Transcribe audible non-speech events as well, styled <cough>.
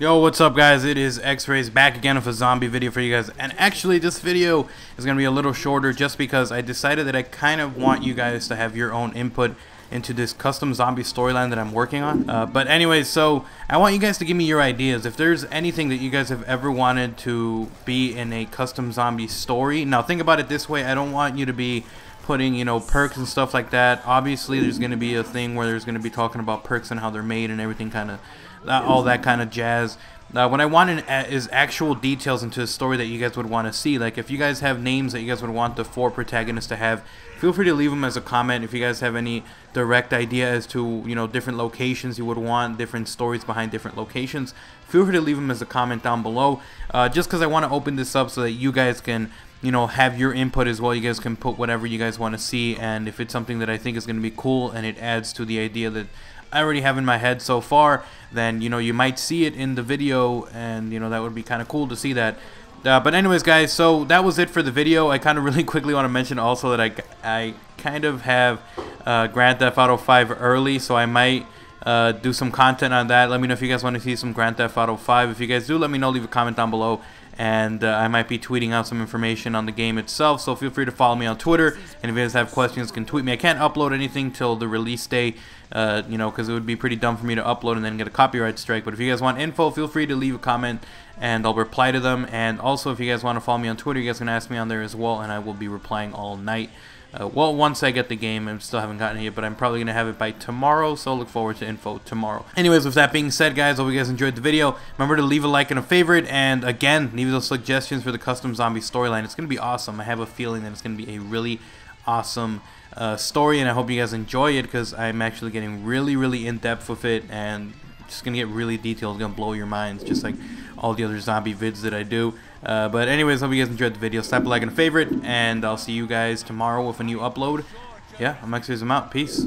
Yo, what's up guys? It is XRAYZ back again with a zombie video for you guys. And actually this video is going to be a little shorter just because I decided that I kind of want you guys to have your own input into this custom zombie storyline that I'm working on. Uh, but anyways, so I want you guys to give me your ideas. If there's anything that you guys have ever wanted to be in a custom zombie story. Now think about it this way. I don't want you to be putting you know perks and stuff like that obviously there's going to be a thing where there's going to be talking about perks and how they're made and everything kind of all that kind of jazz. Uh, what I want uh, is actual details into a story that you guys would want to see. Like if you guys have names that you guys would want the four protagonists to have, feel free to leave them as a comment. If you guys have any direct idea as to you know different locations you would want, different stories behind different locations, feel free to leave them as a comment down below. Uh, just because I want to open this up so that you guys can you know have your input as well. You guys can put whatever you guys want to see, and if it's something that I think is going to be cool and it adds to the idea that I already have in my head so far, then you know you might see it in the video, and you know that would be kind of cool to see that. Uh, but anyways, guys, so that was it for the video. I kind of <laughs> really quickly want to mention also that I, I kind of have uh, Grand Theft Auto 5 early, so I might uh, do some content on that. Let me know if you guys want to see some Grand Theft Auto 5. If you guys do, let me know. Leave a comment down below and uh, I might be tweeting out some information on the game itself. So feel free to follow me on Twitter, and if you guys have questions, can tweet me. I can't upload anything till the release day, uh, you know, because it would be pretty dumb for me to upload and then get a copyright strike. But if you guys want info, feel free to leave a comment, and I'll reply to them. And also, if you guys want to follow me on Twitter, you guys can ask me on there as well, and I will be replying all night. Uh, well, once I get the game, I still haven't gotten it yet, but I'm probably going to have it by tomorrow, so look forward to info tomorrow. Anyways, with that being said, guys, I hope you guys enjoyed the video. Remember to leave a like and a favorite, and again, leave those suggestions for the custom zombie storyline. It's going to be awesome. I have a feeling that it's going to be a really awesome uh, story, and I hope you guys enjoy it, because I'm actually getting really, really in-depth with it, and just going to get really detailed. It's going to blow your minds, just like all the other zombie vids that I do. Uh, but anyways, hope you guys enjoyed the video. Slap a like and a favorite, and I'll see you guys tomorrow with a new upload. Yeah, I'm XRAYZ. I'm out. Peace.